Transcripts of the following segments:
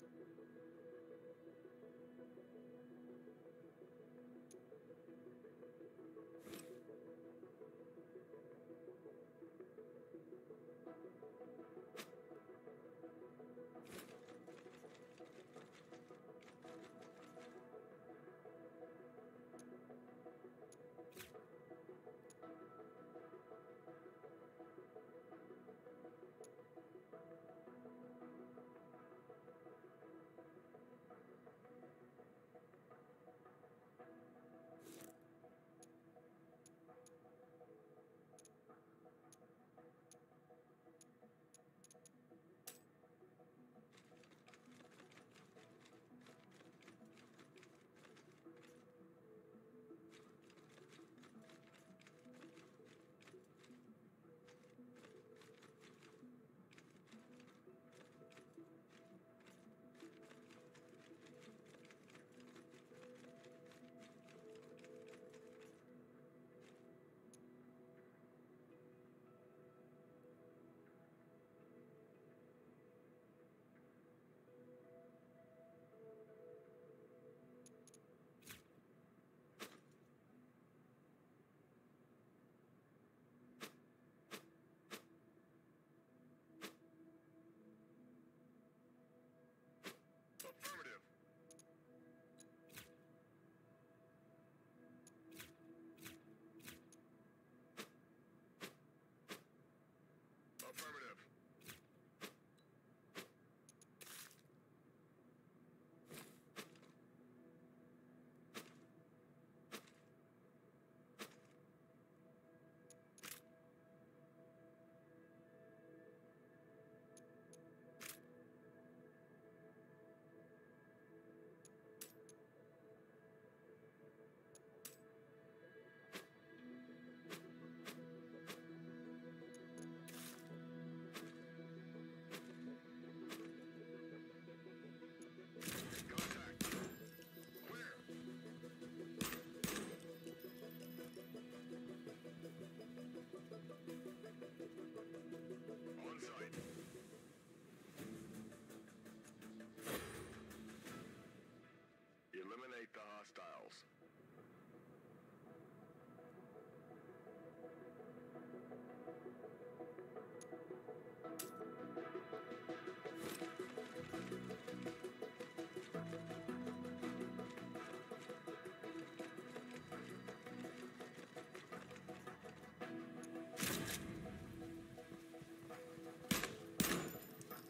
Affirmative. Affirmative. Contact. Where? On site. Eliminate the hostiles.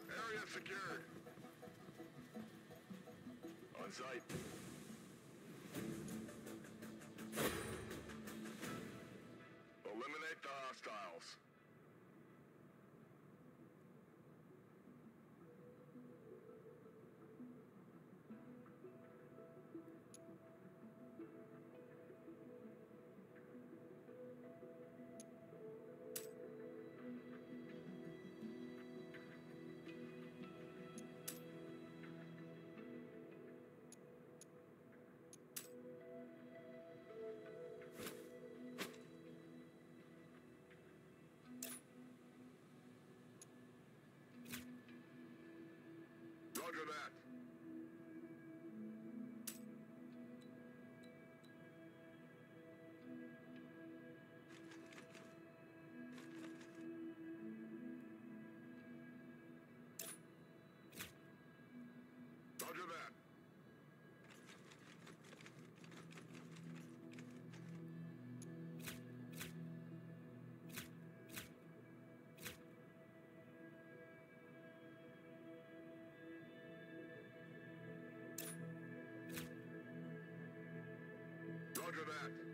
Area secured. On site. to that.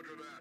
Roger that.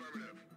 Affirmative.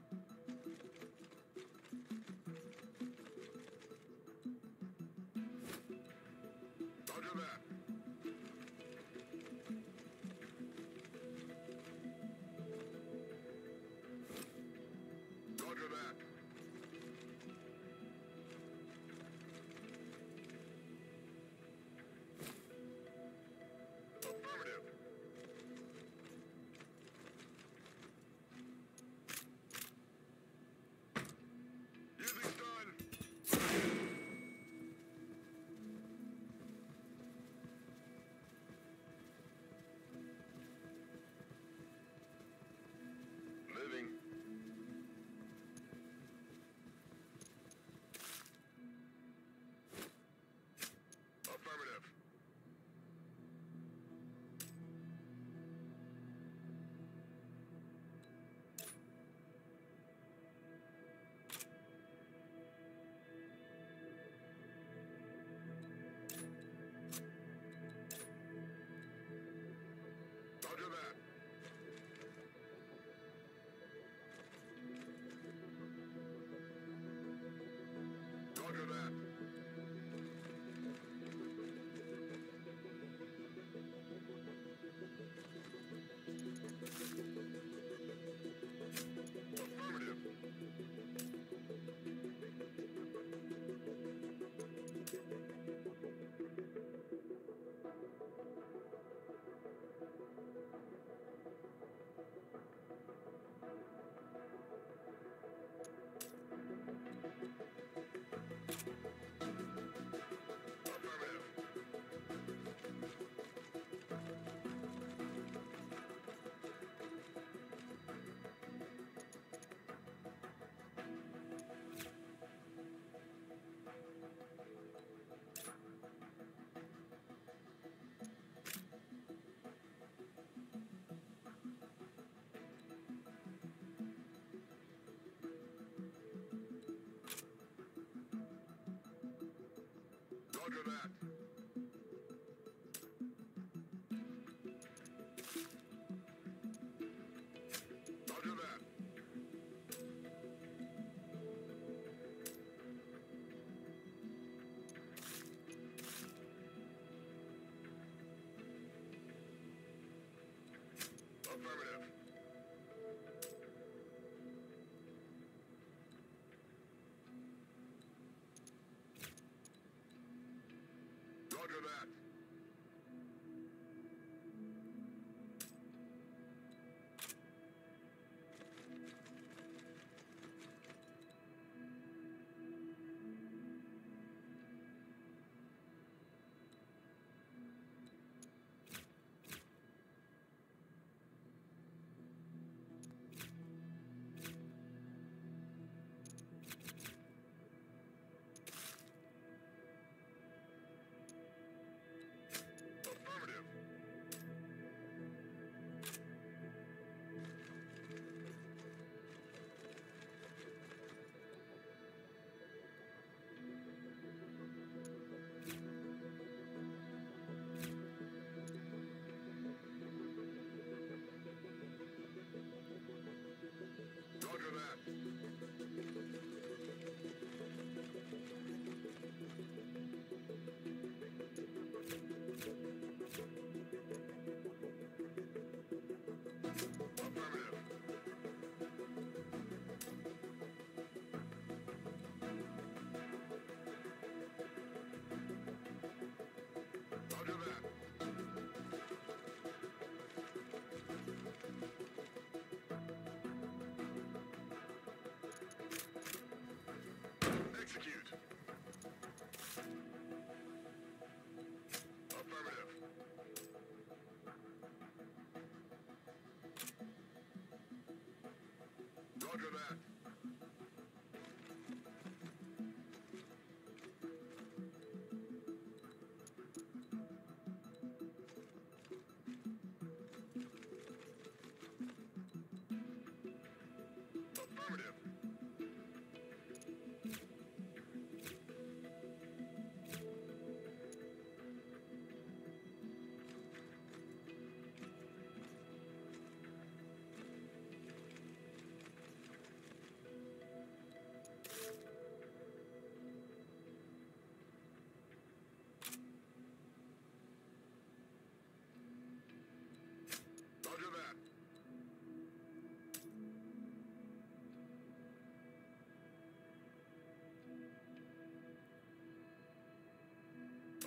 Execute.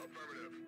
Affirmative.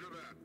Roger that.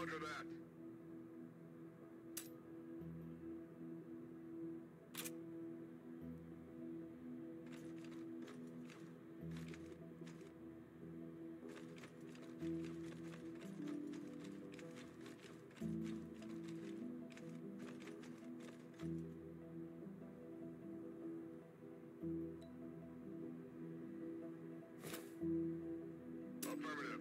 Roger that. Affirmative.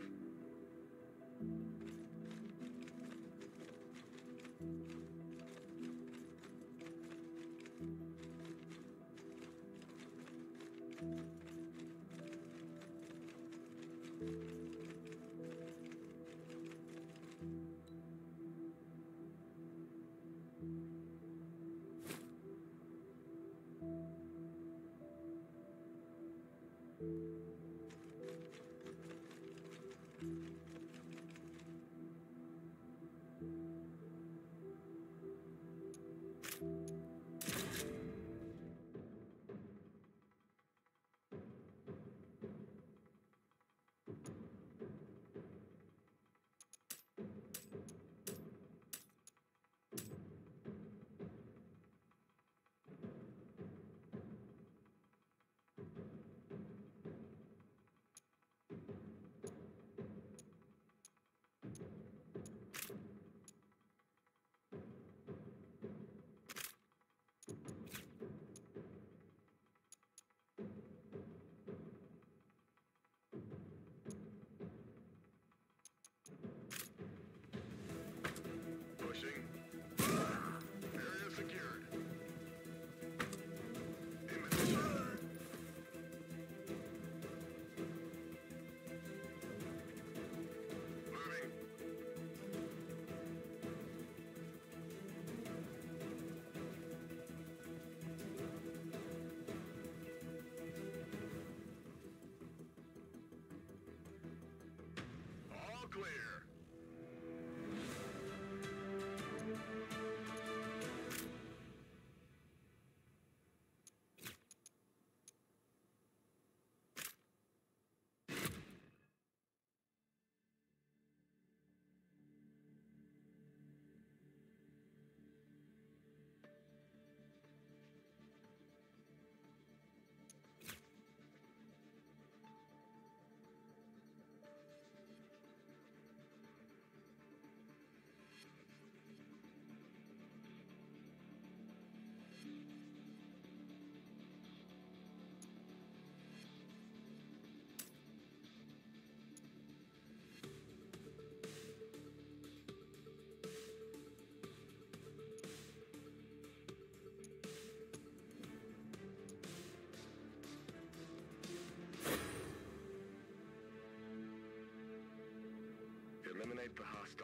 Eliminate the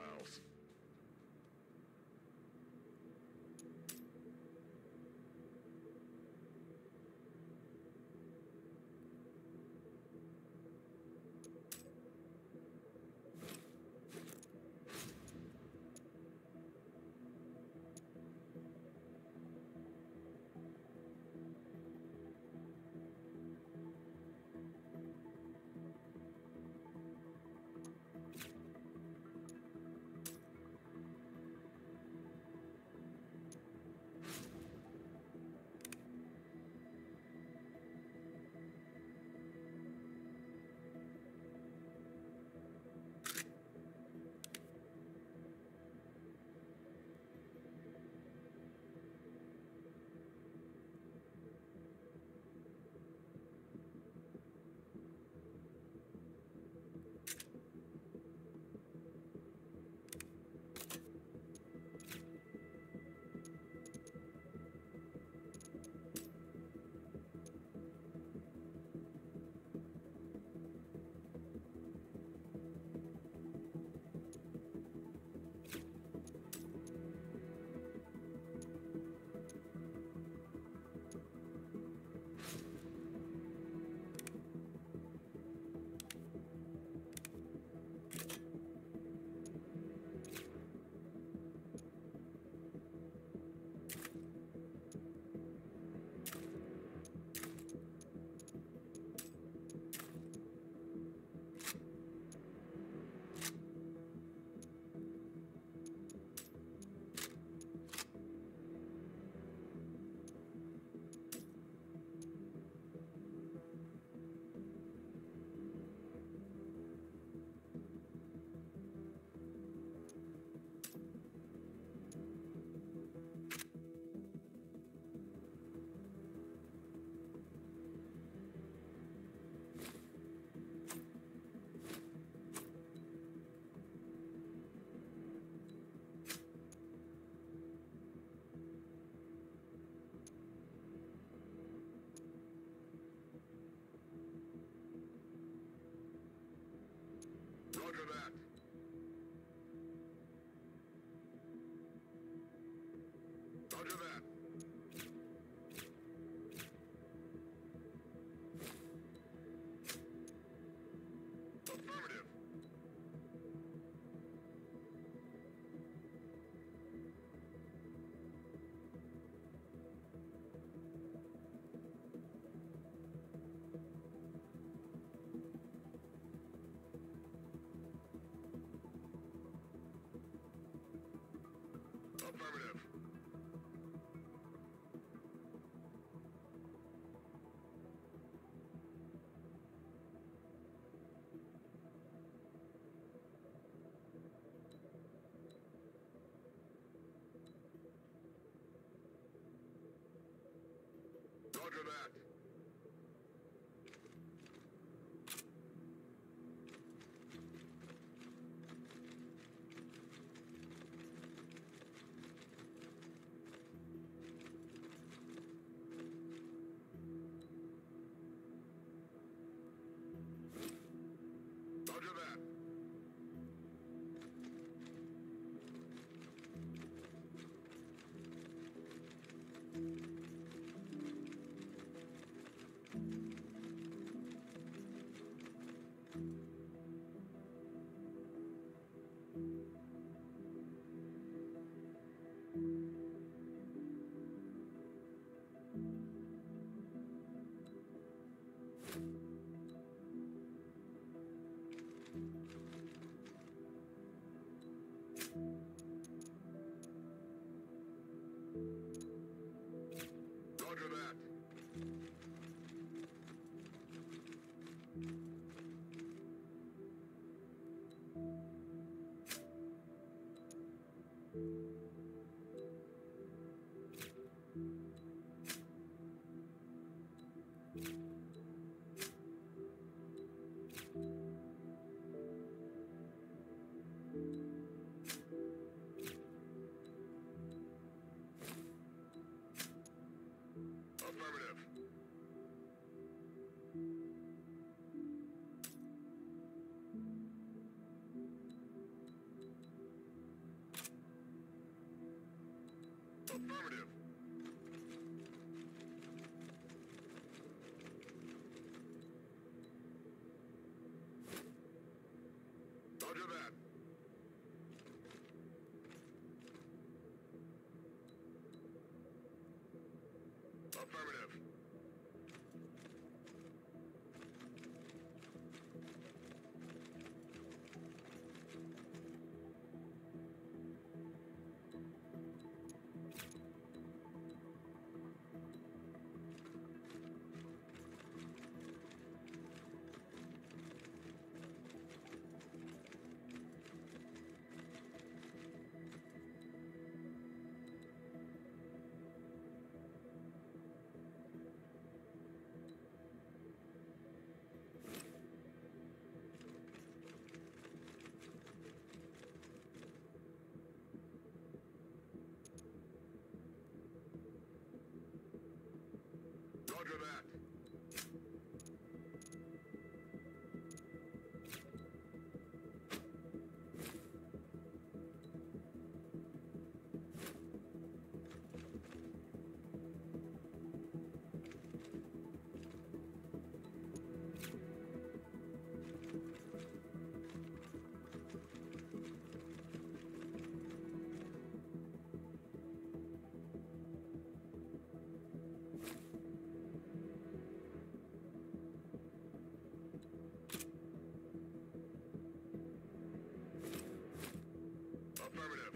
Affirmative. Affirmative. Roger that. Affirmative. Affirmative.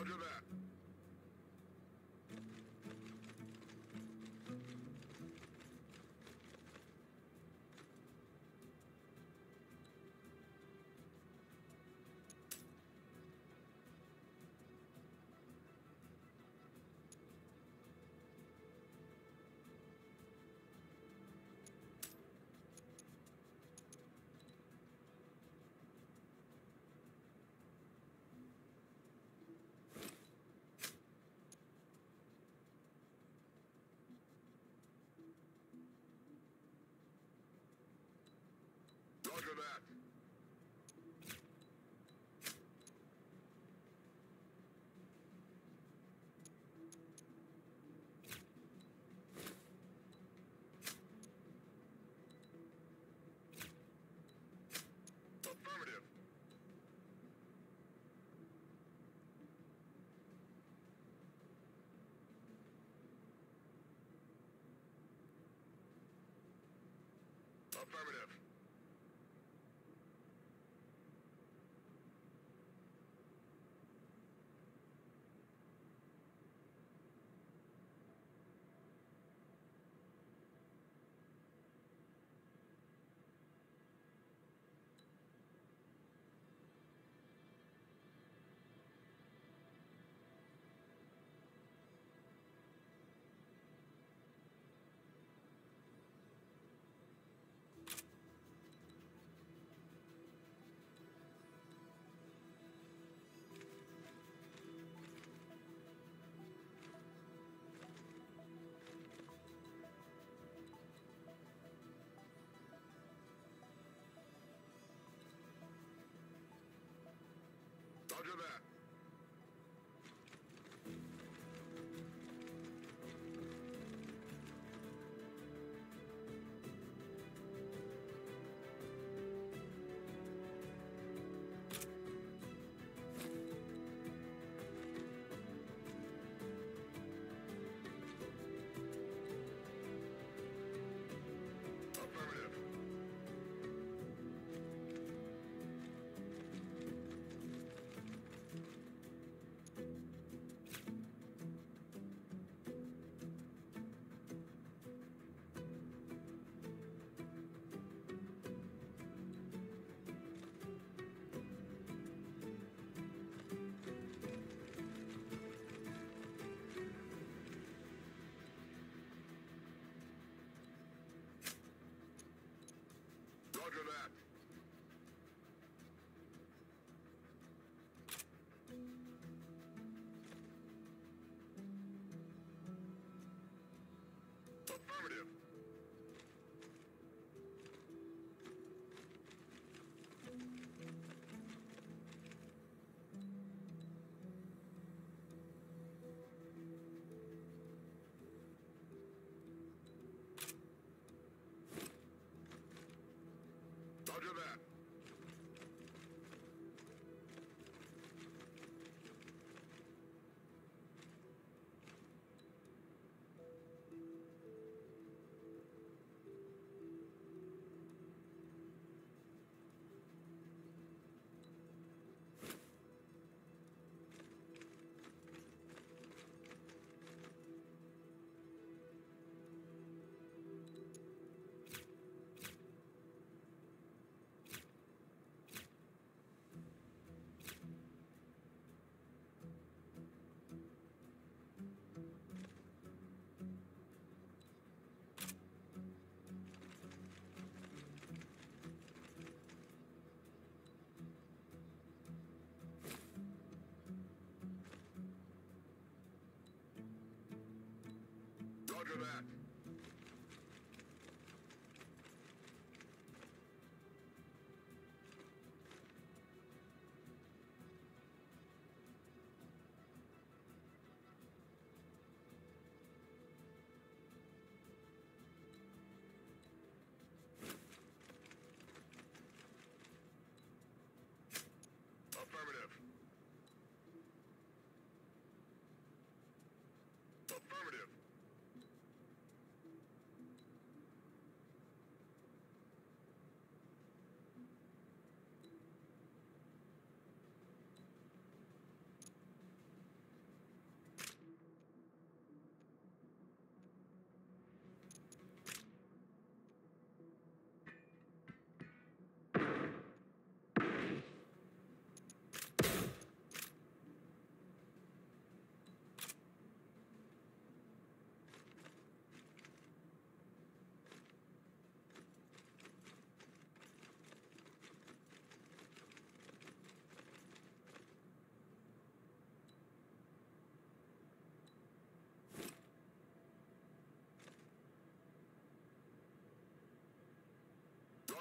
Roger Affirmative. Affirmative. back.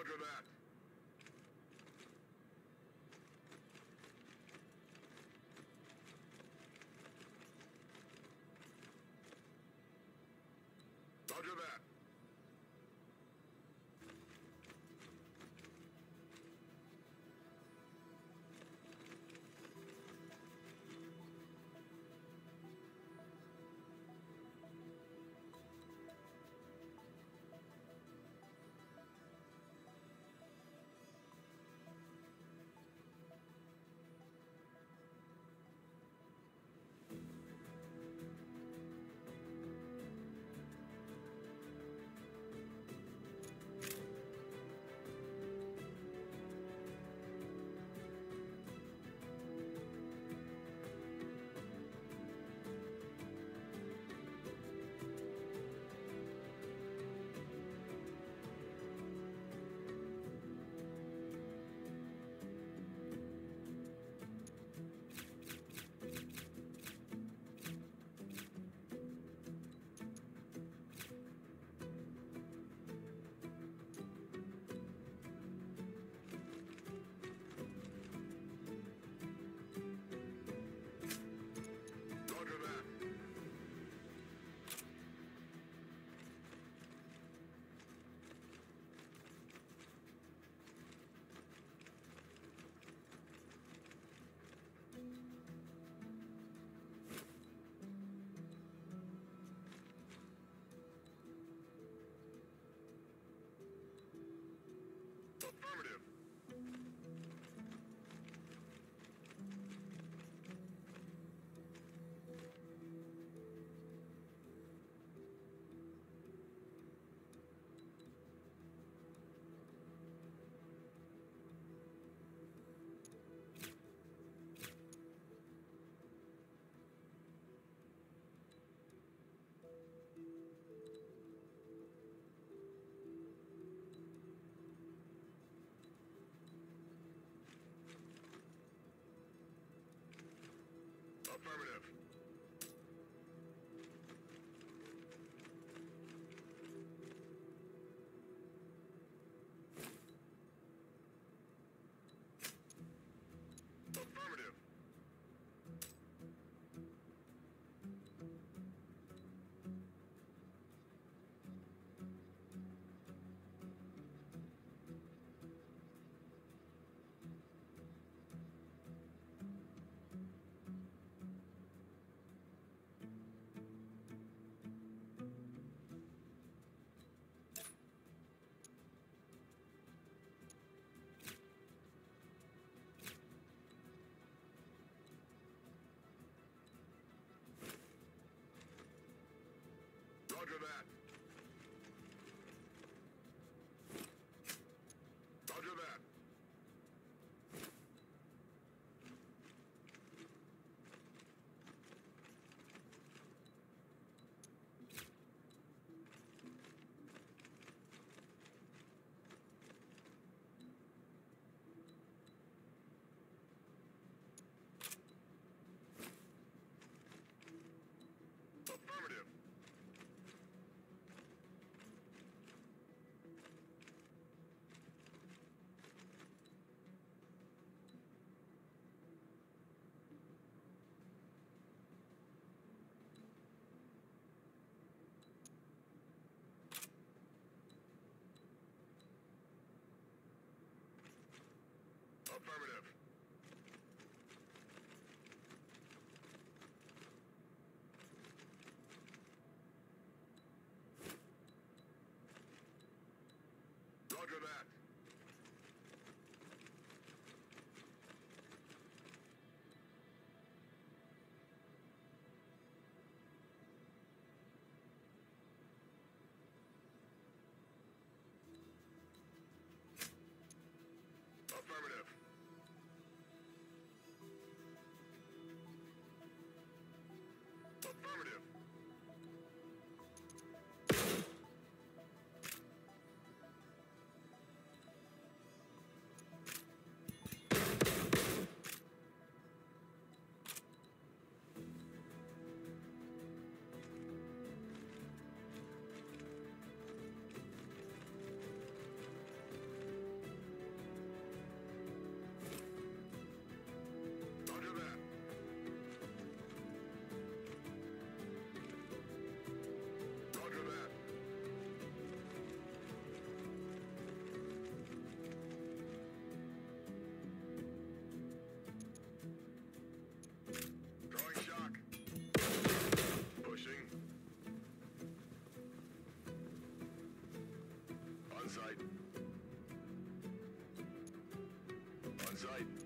Look at. Sight.